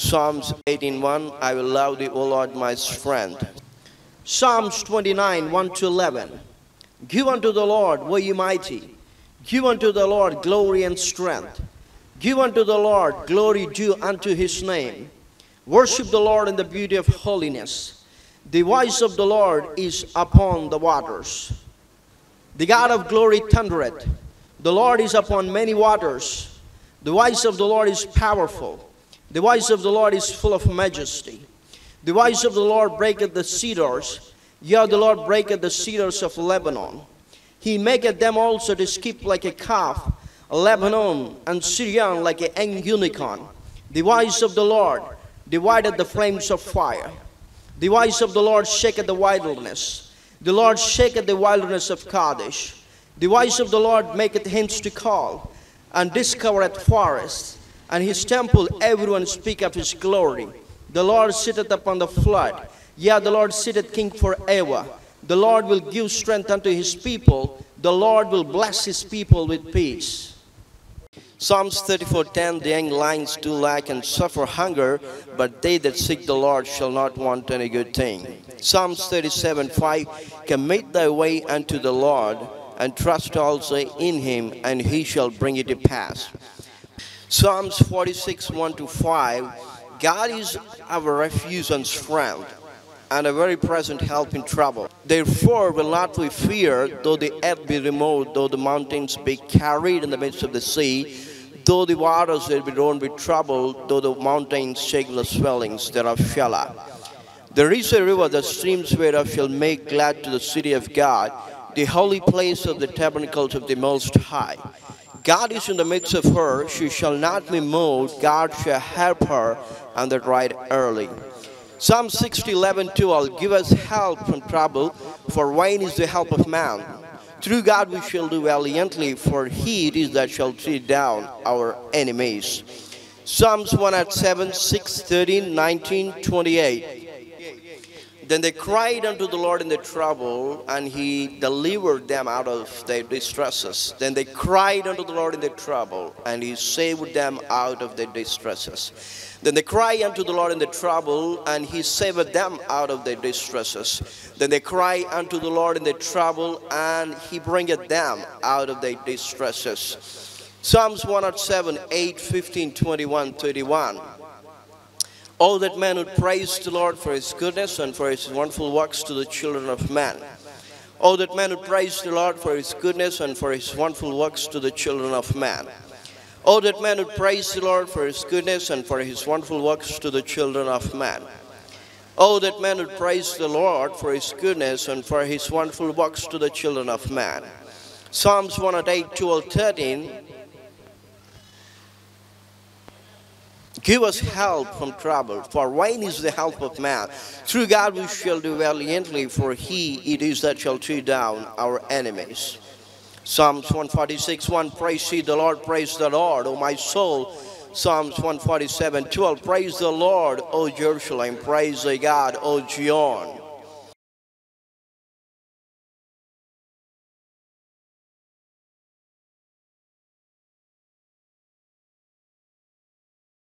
Psalms 18:1 I will love thee, O Lord, my strength. Psalms 29, 1 to 11. Give unto the Lord, O ye mighty. Give unto the Lord glory and strength. Give unto the Lord glory due unto his name. Worship the Lord in the beauty of holiness. The voice of the Lord is upon the waters. The God of glory thundereth. The Lord is upon many waters. The voice of the Lord is powerful. The voice of the Lord is full of majesty. The voice of the Lord breaketh the cedars. Yea, the Lord breaketh the cedars of Lebanon. He maketh them also to skip like a calf, Lebanon and Sirion like a young unicorn. The voice of the Lord divided the flames of fire. The voice of the Lord shaketh the wilderness. The Lord shaketh the wilderness of Kadesh. The voice of the Lord maketh hints to call, and discovereth forests. And his temple everyone speak of his glory. The Lord sitteth upon the flood. Yea, the Lord sitteth king forever. The Lord will give strength unto his people. The Lord will bless his people with peace. Psalms 34:10 The lions do lack and suffer hunger, but they that seek the Lord shall not want any good thing. Psalms 37:5 Commit thy way unto the Lord, and trust also in him, and he shall bring it to pass. Psalms 46 1 to 5 God is our refuge and strength, and a very present help in trouble. Therefore will not we fear, though the earth be removed, though the mountains be carried in the midst of the sea, though the waters will be drawn with trouble, though the mountains shake the swellings thereof shall. There is a river, the streams whereof shall make glad to the city of God, the holy place of the tabernacles of the Most High. God is in the midst of her, she shall not be moved, God shall help her, and the right early. Psalm 60, 11, 12, give us help from trouble, for vain is the help of man. Through God we shall do valiantly, for he it is that shall tread down our enemies. Psalms 107, 6, 13, 19, 28. Then they cried unto the Lord in their trouble, and he delivered them out of their distresses. Then they cried unto the Lord in their trouble, and he saved them out of their distresses. Then they cry unto the Lord in their trouble, and he saved them out of their distresses. Then they cry unto the Lord in their trouble, and he bringeth them out of their distresses. Psalms 107, 8, 15, 21, 31. Oh, that man would praise the Lord for his goodness and for his wonderful works to the children of man. Oh, that man would praise the Lord for his goodness and for his wonderful works to the children of man. Oh, that man would praise the Lord for his goodness and for his wonderful works to the children of man. Oh, that man would praise the Lord for his goodness and for his wonderful works to the children of man. Psalms 108, 12, 13. Give us help from trouble, for vain is the help of man. Through God we shall do valiantly, for he it is that shall tread down our enemies. Psalms 146, 1, Praise ye the Lord, praise the Lord, O my soul. Psalms 147, 12, Praise the Lord, O Jerusalem, praise the God, O Zion.